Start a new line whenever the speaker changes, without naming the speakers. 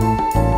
you